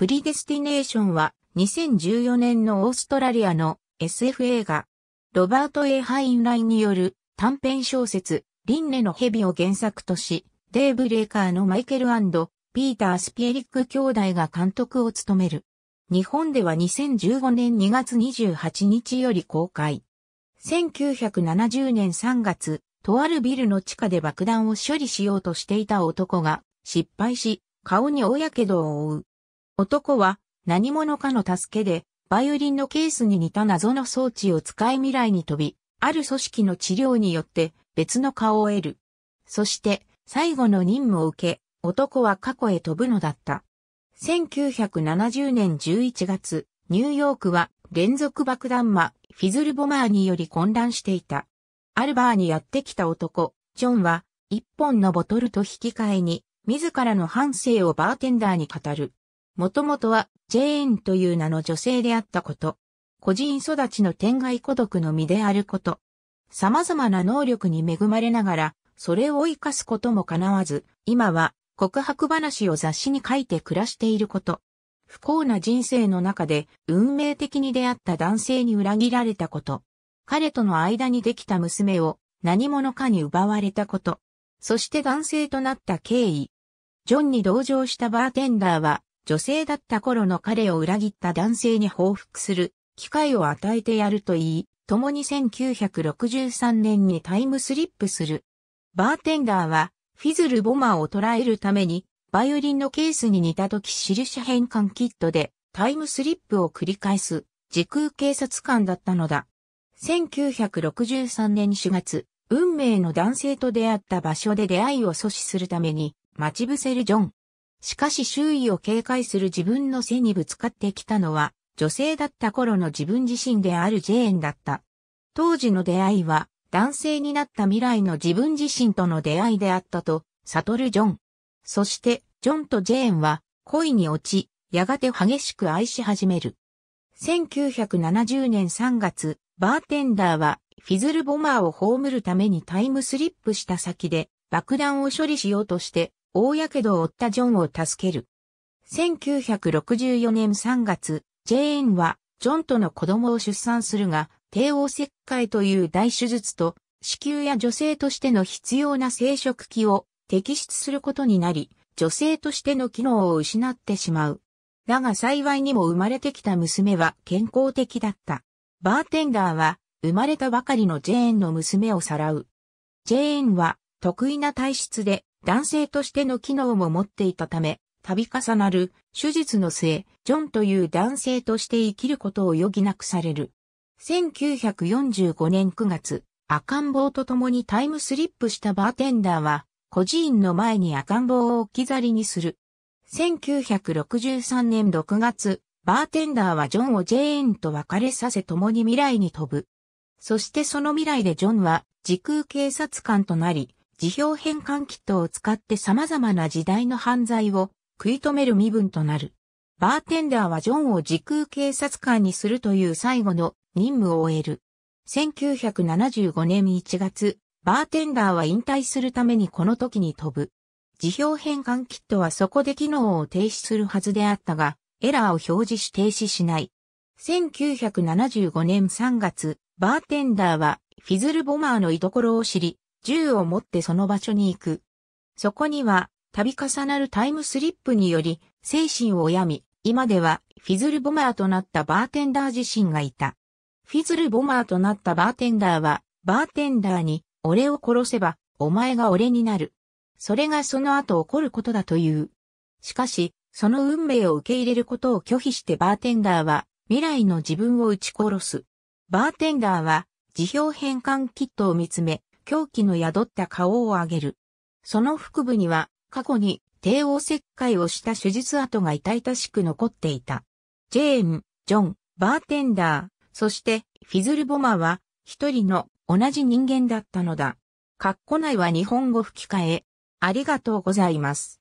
プリデスティネーションは2014年のオーストラリアの SF 映画、ロバート・ A・ハインラインによる短編小説、輪廻の蛇を原作とし、デイブレイカーのマイケル・ピーター・スピエリッグ兄弟が監督を務める。日本では2015年2月28日より公開。1970年3月、とあるビルの地下で爆弾を処理しようとしていた男が失敗し、顔に大やけどを負う。男は何者かの助けで、バイオリンのケースに似た謎の装置を使い未来に飛び、ある組織の治療によって別の顔を得る。そして最後の任務を受け、男は過去へ飛ぶのだった。1970年11月、ニューヨークは連続爆弾魔、フィズルボマーにより混乱していた。アルバーにやってきた男、ジョンは、一本のボトルと引き換えに、自らの反省をバーテンダーに語る。もともとは、ジェーンという名の女性であったこと。個人育ちの天外孤独の身であること。様々な能力に恵まれながら、それを活かすことも叶わず、今は告白話を雑誌に書いて暮らしていること。不幸な人生の中で運命的に出会った男性に裏切られたこと。彼との間にできた娘を何者かに奪われたこと。そして男性となった経緯。ジョンに同情したバーテンダーは女性だった頃の彼を裏切った男性に報復する機会を与えてやると言い、共に1963年にタイムスリップする。バーテンダーはフィズルボマーを捉えるために、バイオリンのケースに似た時印変換キットでタイムスリップを繰り返す時空警察官だったのだ。1963年4月、運命の男性と出会った場所で出会いを阻止するために待ち伏せるジョン。しかし周囲を警戒する自分の背にぶつかってきたのは女性だった頃の自分自身であるジェーンだった。当時の出会いは男性になった未来の自分自身との出会いであったと、悟るジョン。そして、ジョンとジェーンは恋に落ち、やがて激しく愛し始める。1970年3月、バーテンダーはフィズルボマーを葬るためにタイムスリップした先で爆弾を処理しようとして大火傷を負ったジョンを助ける。1964年3月、ジェーンはジョンとの子供を出産するが帝王切開という大手術と、子宮や女性としての必要な生殖器を摘出することになり、女性としての機能を失ってしまう。だが幸いにも生まれてきた娘は健康的だった。バーテンダーは生まれたばかりのジェーンの娘をさらう。ジェーンは得意な体質で男性としての機能も持っていたため、度重なる手術の末、ジョンという男性として生きることを余儀なくされる。1945年9月、赤ん坊と共にタイムスリップしたバーテンダーは、孤児院の前に赤ん坊を置き去りにする。1963年6月、バーテンダーはジョンをジェーンと別れさせ共に未来に飛ぶ。そしてその未来でジョンは時空警察官となり、辞表変換キットを使って様々な時代の犯罪を食い止める身分となる。バーテンダーはジョンを時空警察官にするという最後の任務を終える。1975年1月、バーテンダーは引退するためにこの時に飛ぶ。辞表変換キットはそこで機能を停止するはずであったが、エラーを表示し停止しない。1975年3月、バーテンダーはフィズルボマーの居所を知り、銃を持ってその場所に行く。そこには、度重なるタイムスリップにより、精神を病み、今ではフィズルボマーとなったバーテンダー自身がいた。フィズルボマーとなったバーテンダーは、バーテンダーに、俺を殺せば、お前が俺になる。それがその後起こることだという。しかし、その運命を受け入れることを拒否してバーテンダーは、未来の自分を撃ち殺す。バーテンダーは、辞表変換キットを見つめ、狂気の宿った顔を上げる。その腹部には、過去に帝王切開をした手術跡が痛々しく残っていた。ジェーン、ジョン、バーテンダー、そしてフィズルボマは一人の同じ人間だったのだ。カッコ内は日本語吹き替え。ありがとうございます。